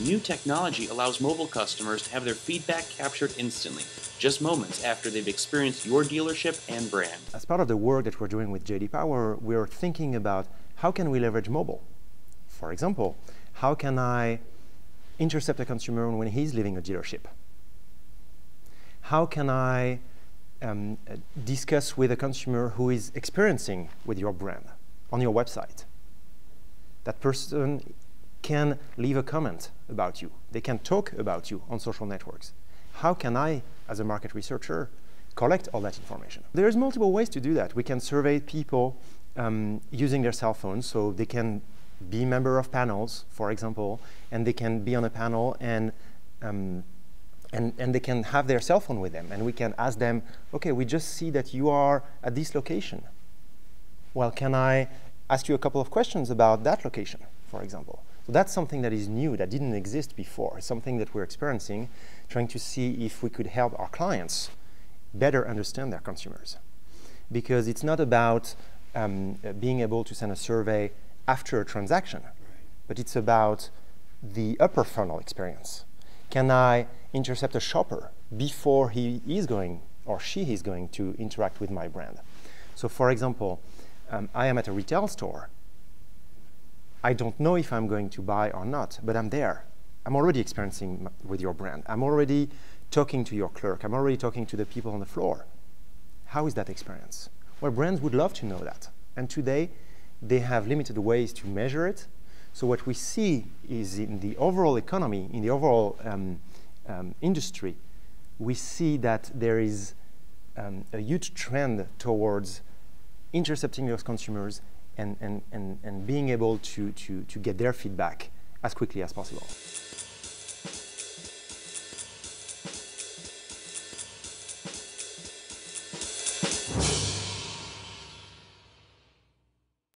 new technology allows mobile customers to have their feedback captured instantly, just moments after they've experienced your dealership and brand. As part of the work that we're doing with JD Power, we're thinking about how can we leverage mobile? For example, how can I intercept a consumer when he's leaving a dealership? How can I um, discuss with a consumer who is experiencing with your brand on your website? That person can leave a comment about you. They can talk about you on social networks. How can I, as a market researcher, collect all that information? There's multiple ways to do that. We can survey people um, using their cell phones, so they can be member of panels, for example, and they can be on a panel and um, and, and they can have their cell phone with them, and we can ask them, okay, we just see that you are at this location. Well, can I ask you a couple of questions about that location, for example? So that's something that is new, that didn't exist before. It's something that we're experiencing, trying to see if we could help our clients better understand their consumers. Because it's not about um, being able to send a survey after a transaction, but it's about the upper funnel experience. Can I intercept a shopper before he is going or she is going to interact with my brand? So, for example, um, I am at a retail store I don't know if I'm going to buy or not, but I'm there. I'm already experiencing with your brand. I'm already talking to your clerk. I'm already talking to the people on the floor. How is that experience? Well, brands would love to know that. And today, they have limited ways to measure it. So what we see is in the overall economy, in the overall um, um, industry, we see that there is um, a huge trend towards intercepting those consumers and, and, and, and being able to, to, to get their feedback as quickly as possible.